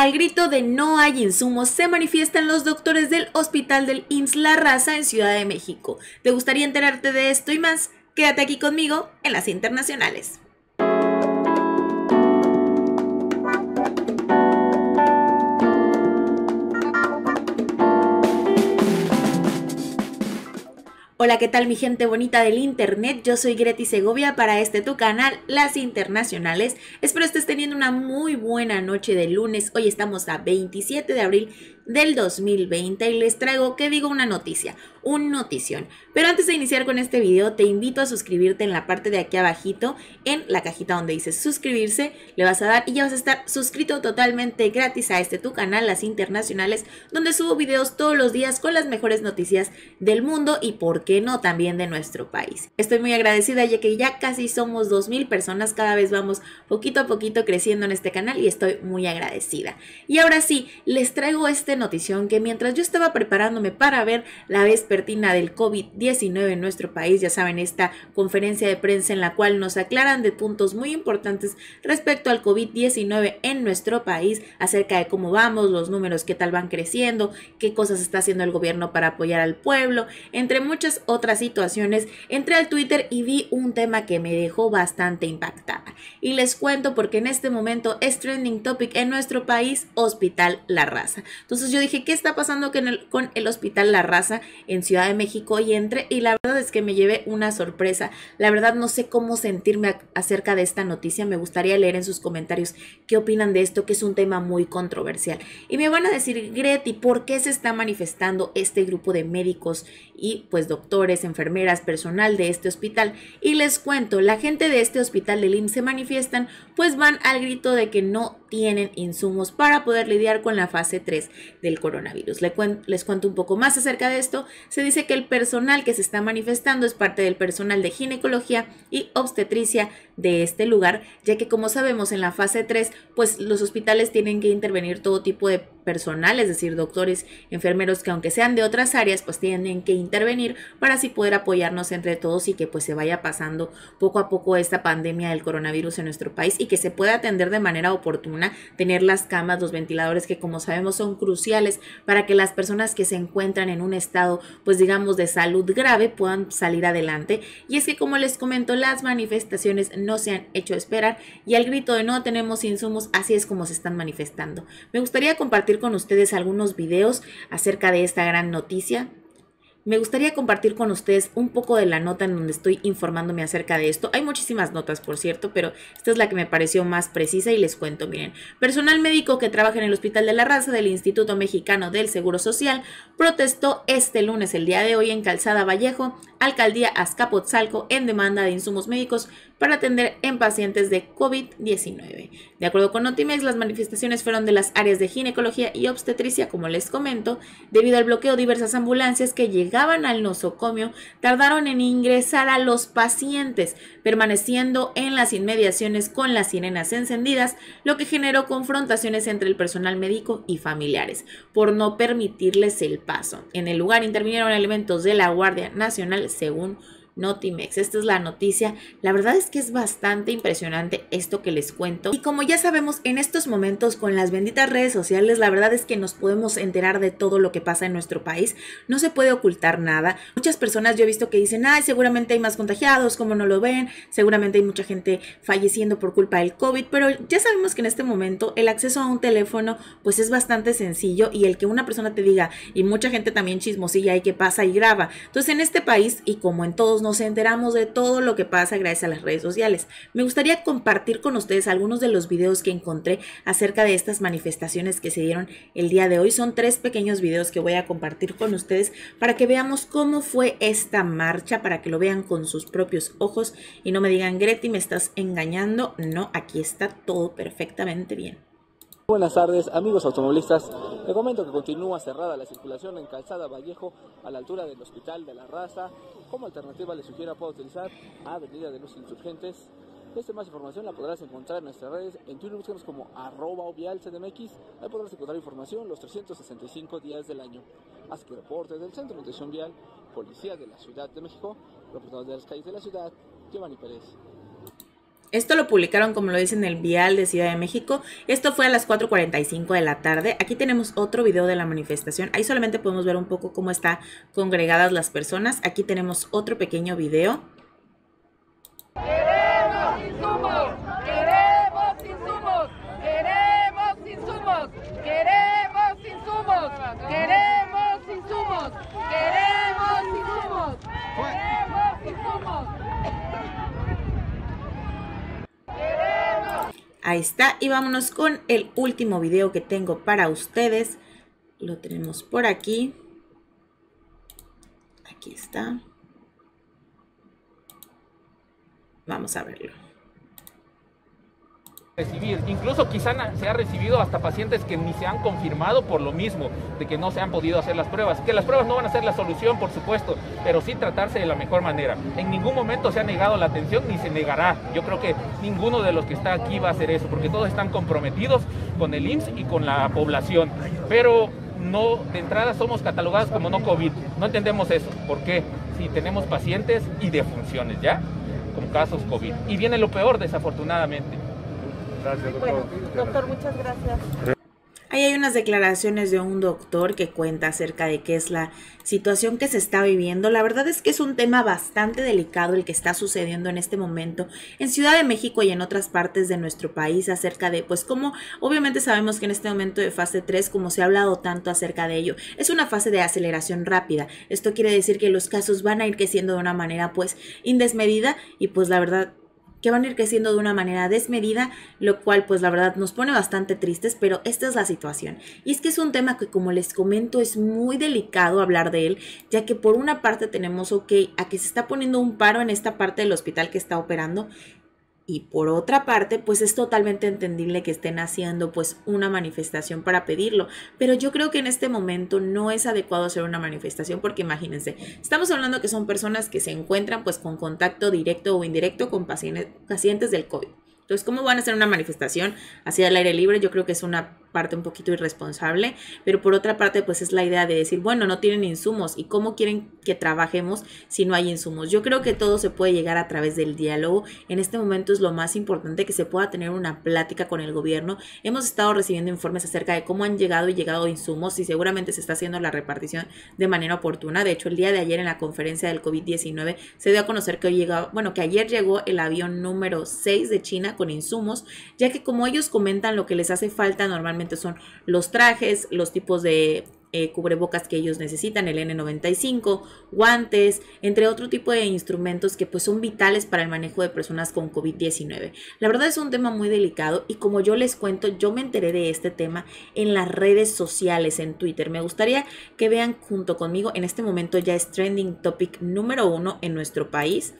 Al grito de no hay insumos se manifiestan los doctores del Hospital del IMSS La Raza en Ciudad de México. ¿Te gustaría enterarte de esto y más? Quédate aquí conmigo en las internacionales. Hola, ¿qué tal mi gente bonita del internet? Yo soy Greti Segovia para este tu canal, Las Internacionales. Espero estés teniendo una muy buena noche de lunes. Hoy estamos a 27 de abril del 2020 y les traigo, ¿qué digo? Una noticia, un notición. Pero antes de iniciar con este video, te invito a suscribirte en la parte de aquí abajito, en la cajita donde dice suscribirse, le vas a dar y ya vas a estar suscrito totalmente gratis a este tu canal, Las Internacionales, donde subo videos todos los días con las mejores noticias del mundo y, por qué no, también de nuestro país. Estoy muy agradecida ya que ya casi somos 2.000 personas, cada vez vamos poquito a poquito creciendo en este canal y estoy muy agradecida. Y ahora sí, les traigo este notición que mientras yo estaba preparándome para ver la vespertina del COVID-19 en nuestro país, ya saben, esta conferencia de prensa en la cual nos aclaran de puntos muy importantes respecto al COVID-19 en nuestro país, acerca de cómo vamos, los números, qué tal van creciendo, qué cosas está haciendo el gobierno para apoyar al pueblo, entre muchas otras situaciones, entré al Twitter y vi un tema que me dejó bastante impactada. Y les cuento porque en este momento es trending topic en nuestro país, Hospital La Raza. Entonces yo dije, ¿qué está pasando con el, Hospital La Raza en Ciudad de México? Y entré y la verdad es que me llevé una sorpresa. La verdad no sé cómo sentirme acerca de esta noticia. Me gustaría leer en sus comentarios qué opinan de esto, que es un tema muy controversial. Y me van a decir, Greti, ¿por qué se está manifestando este grupo de médicos y pues doctores, enfermeras, personal de este hospital? Y les cuento, la gente de este hospital del IMSS se manifiestan, pues van al grito de que no tienen insumos para poder lidiar con la fase 3 del coronavirus. Les cuento, un poco más acerca de esto. Se dice que el personal que se está manifestando es parte del personal de ginecología y obstetricia de este lugar, ya que como sabemos en la fase 3, pues los hospitales tienen que intervenir todo tipo de personal, es decir, doctores, enfermeros que aunque sean de otras áreas, pues tienen que intervenir para así poder apoyarnos entre todos y que pues se vaya pasando poco a poco esta pandemia del coronavirus en nuestro país y que se pueda atender de manera oportuna tener las camas, los ventiladores que como sabemos son cruciales para que las personas que se encuentran en un estado, pues digamos, de salud grave puedan salir adelante. Y es que como les comento, las manifestaciones no se han hecho esperar y al grito de no tenemos insumos, así es como se están manifestando. Me gustaría compartir con ustedes algunos videos acerca de esta gran noticia me gustaría compartir con ustedes un poco de la nota en donde estoy informándome acerca de esto. Hay muchísimas notas, por cierto, pero esta es la que me pareció más precisa y les cuento. Miren, personal médico que trabaja en el Hospital de la Raza del Instituto Mexicano del Seguro Social protestó este lunes, el día de hoy, en Calzada Vallejo, Alcaldía Azcapotzalco, en demanda de insumos médicos para atender en pacientes de COVID-19. De acuerdo con Notimex, las manifestaciones fueron de las áreas de ginecología y obstetricia, como les comento, debido al bloqueo diversas ambulancias que llegaban al nosocomio tardaron en ingresar a los pacientes, permaneciendo en las inmediaciones con las sirenas encendidas, lo que generó confrontaciones entre el personal médico y familiares, por no permitirles el paso. En el lugar intervinieron elementos de la Guardia Nacional, según Notimex. Esta es la noticia. La verdad es que es bastante impresionante esto que les cuento. Y como ya sabemos, en estos momentos con las benditas redes sociales, la verdad es que nos podemos enterar de todo lo que pasa en nuestro país. No se puede ocultar nada. Muchas personas yo he visto que dicen, ay, seguramente hay más contagiados, como no lo ven, seguramente hay mucha gente falleciendo por culpa del COVID, pero ya sabemos que en este momento el acceso a un teléfono pues es bastante sencillo y el que una persona te diga, y mucha gente también chismosilla y que pasa y graba. Entonces en este país y como en todos nos enteramos de todo lo que pasa gracias a las redes sociales. Me gustaría compartir con ustedes algunos de los videos que encontré acerca de estas manifestaciones que se dieron el día de hoy. Son tres pequeños videos que voy a compartir con ustedes para que veamos cómo fue esta marcha, para que lo vean con sus propios ojos y no me digan, Greti, me estás engañando. No, aquí está todo perfectamente bien. Buenas tardes, amigos automovilistas. Les comento que continúa cerrada la circulación en Calzada Vallejo a la altura del Hospital de la Raza. Como alternativa les sugiero puedo utilizar Avenida de los Insurgentes. Esta más información la podrás encontrar en nuestras redes. En Twitter busquemos como arroba CDMX. Ahí podrás encontrar información los 365 días del año. Haz que reporte del Centro de Nutrición Vial, Policía de la Ciudad de México, reportador de las calles de la ciudad, Giovanni Pérez. Esto lo publicaron, como lo dice en el Vial de Ciudad de México. Esto fue a las 4.45 de la tarde. Aquí tenemos otro video de la manifestación. Ahí solamente podemos ver un poco cómo están congregadas las personas. Aquí tenemos otro pequeño video. Queremos insumos, queremos insumos, queremos insumos, queremos insumos, queremos insumos, queremos insumos, queremos insumos. Ahí está. Y vámonos con el último video que tengo para ustedes. Lo tenemos por aquí. Aquí está. Vamos a verlo recibir. Incluso quizá se ha recibido hasta pacientes que ni se han confirmado por lo mismo, de que no se han podido hacer las pruebas. Que las pruebas no van a ser la solución, por supuesto, pero sí tratarse de la mejor manera. En ningún momento se ha negado la atención ni se negará. Yo creo que ninguno de los que está aquí va a hacer eso, porque todos están comprometidos con el IMSS y con la población. Pero no, de entrada somos catalogados como no COVID. No entendemos eso. ¿Por qué? Si tenemos pacientes y defunciones, ¿ya? Como casos COVID. Y viene lo peor, desafortunadamente. Gracias, doctor. doctor, muchas gracias. Ahí hay unas declaraciones de un doctor que cuenta acerca de qué es la situación que se está viviendo. La verdad es que es un tema bastante delicado el que está sucediendo en este momento en Ciudad de México y en otras partes de nuestro país acerca de, pues como obviamente sabemos que en este momento de fase 3, como se ha hablado tanto acerca de ello, es una fase de aceleración rápida. Esto quiere decir que los casos van a ir creciendo de una manera pues indesmedida y pues la verdad que van a ir creciendo de una manera desmedida, lo cual pues la verdad nos pone bastante tristes, pero esta es la situación. Y es que es un tema que como les comento es muy delicado hablar de él, ya que por una parte tenemos, ok, a que se está poniendo un paro en esta parte del hospital que está operando, y por otra parte, pues es totalmente entendible que estén haciendo pues una manifestación para pedirlo. Pero yo creo que en este momento no es adecuado hacer una manifestación porque imagínense, estamos hablando que son personas que se encuentran pues con contacto directo o indirecto con pacientes, pacientes del COVID. Entonces, ¿cómo van a hacer una manifestación hacia el aire libre? Yo creo que es una parte un poquito irresponsable, pero por otra parte, pues es la idea de decir, bueno, no tienen insumos y cómo quieren que trabajemos si no hay insumos. Yo creo que todo se puede llegar a través del diálogo. En este momento es lo más importante que se pueda tener una plática con el gobierno. Hemos estado recibiendo informes acerca de cómo han llegado y llegado insumos y seguramente se está haciendo la repartición de manera oportuna. De hecho, el día de ayer en la conferencia del COVID-19 se dio a conocer que hoy llegaba, bueno, que ayer llegó el avión número 6 de China con insumos, ya que como ellos comentan lo que les hace falta normalmente son los trajes, los tipos de eh, cubrebocas que ellos necesitan, el N95, guantes, entre otro tipo de instrumentos que pues son vitales para el manejo de personas con COVID-19. La verdad es un tema muy delicado y como yo les cuento, yo me enteré de este tema en las redes sociales, en Twitter. Me gustaría que vean junto conmigo, en este momento ya es trending topic número uno en nuestro país.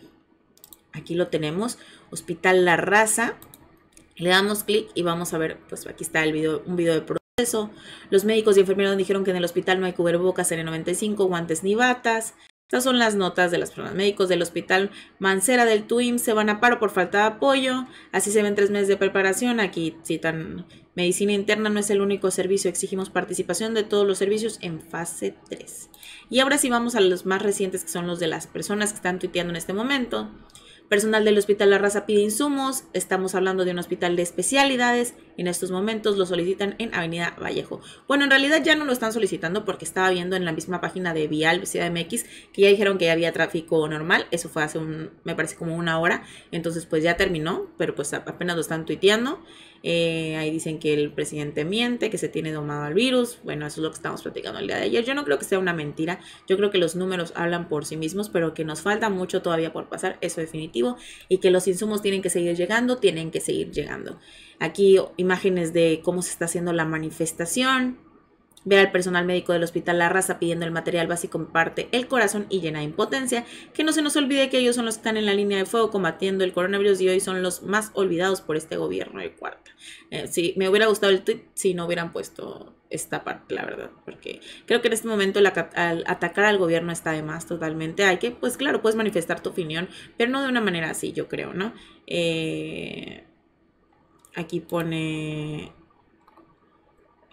Aquí lo tenemos, Hospital La Raza. Le damos clic y vamos a ver, pues aquí está el video, un video de proceso. Los médicos y enfermeros dijeron que en el hospital no hay cubrebocas N95, guantes ni batas. Estas son las notas de las personas médicos del hospital Mancera del TUIM. Se van a paro por falta de apoyo. Así se ven tres meses de preparación. Aquí citan medicina interna no es el único servicio. Exigimos participación de todos los servicios en fase 3. Y ahora sí vamos a los más recientes que son los de las personas que están tuiteando en este momento. Personal del Hospital La Raza pide insumos. Estamos hablando de un hospital de especialidades. En estos momentos lo solicitan en Avenida Vallejo. Bueno, en realidad ya no lo están solicitando porque estaba viendo en la misma página de Vial Ciudad MX que ya dijeron que ya había tráfico normal. Eso fue hace un, me parece como una hora. Entonces pues ya terminó, pero pues apenas lo están tuiteando. Eh, ahí dicen que el presidente miente, que se tiene domado al virus. Bueno, eso es lo que estamos platicando el día de ayer. Yo no creo que sea una mentira. Yo creo que los números hablan por sí mismos, pero que nos falta mucho todavía por pasar, eso definitivo. Y que los insumos tienen que seguir llegando, tienen que seguir llegando. Aquí imágenes de cómo se está haciendo la manifestación Ver al personal médico del hospital La Raza pidiendo el material básico parte el corazón y llena de impotencia. Que no se nos olvide que ellos son los que están en la línea de fuego combatiendo el coronavirus y hoy son los más olvidados por este gobierno de cuarta. Eh, sí, me hubiera gustado el tweet si no hubieran puesto esta parte, la verdad, porque creo que en este momento el, atacar al gobierno está de más totalmente. Hay que, pues claro, puedes manifestar tu opinión, pero no de una manera así, yo creo, ¿no? Eh, aquí pone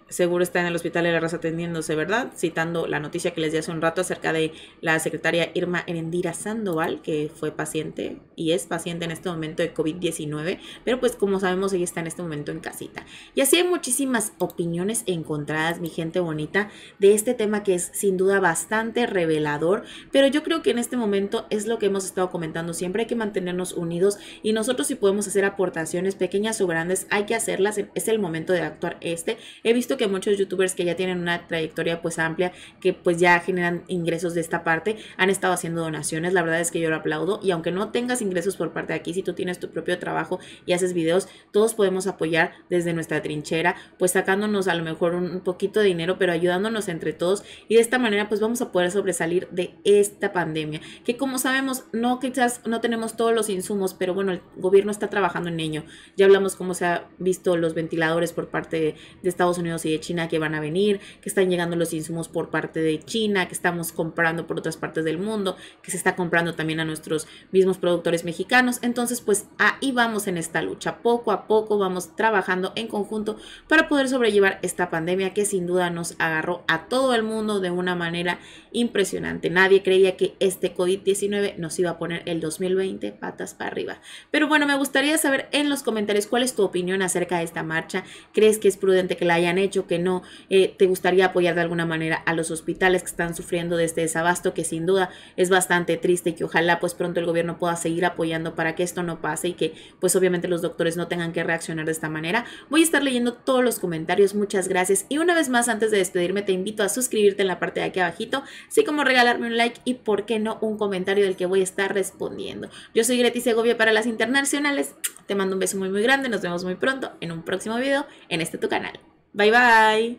seguro está en el hospital de la raza atendiéndose, ¿verdad? Citando la noticia que les di hace un rato acerca de la secretaria Irma Erendira Sandoval, que fue paciente y es paciente en este momento de COVID-19, pero pues como sabemos ella está en este momento en casita. Y así hay muchísimas opiniones encontradas, mi gente bonita, de este tema que es sin duda bastante revelador, pero yo creo que en este momento es lo que hemos estado comentando siempre, hay que mantenernos unidos y nosotros si podemos hacer aportaciones pequeñas o grandes, hay que hacerlas, es el momento de actuar este. He visto que muchos youtubers que ya tienen una trayectoria pues amplia, que pues ya generan ingresos de esta parte, han estado haciendo donaciones. La verdad es que yo lo aplaudo y aunque no tengas ingresos por parte de aquí, si tú tienes tu propio trabajo y haces videos, todos podemos apoyar desde nuestra trinchera, pues sacándonos a lo mejor un, poquito de dinero, pero ayudándonos entre todos y de esta manera pues vamos a poder sobresalir de esta pandemia, que como sabemos, no quizás no tenemos todos los insumos, pero bueno, el gobierno está trabajando en ello. Ya hablamos cómo se ha visto los ventiladores por parte de, de Estados Unidos de China que van a venir, que están llegando los insumos por parte de China, que estamos comprando por otras partes del mundo, que se está comprando también a nuestros mismos productores mexicanos. Entonces, pues ahí vamos en esta lucha. Poco a poco vamos trabajando en conjunto para poder sobrellevar esta pandemia que sin duda nos agarró a todo el mundo de una manera impresionante. Nadie creía que este COVID-19 nos iba a poner el 2020 patas para arriba. Pero bueno, me gustaría saber en los comentarios cuál es tu opinión acerca de esta marcha. ¿Crees que es prudente que la hayan hecho? Que no eh, te gustaría apoyar de alguna manera a los hospitales que están sufriendo de este desabasto, que sin duda es bastante triste y que ojalá pues pronto el gobierno pueda seguir apoyando para que esto no pase y que pues obviamente los doctores no tengan que reaccionar de esta manera. Voy a estar leyendo todos los comentarios, muchas gracias y una vez más antes de despedirme te invito a suscribirte en la parte de aquí abajito, así como regalarme un like y por qué no un comentario del que voy a estar respondiendo. Yo soy Greti Segovia para las internacionales, te mando un beso muy muy grande, nos vemos muy pronto en un próximo video en este tu canal. Bye bye.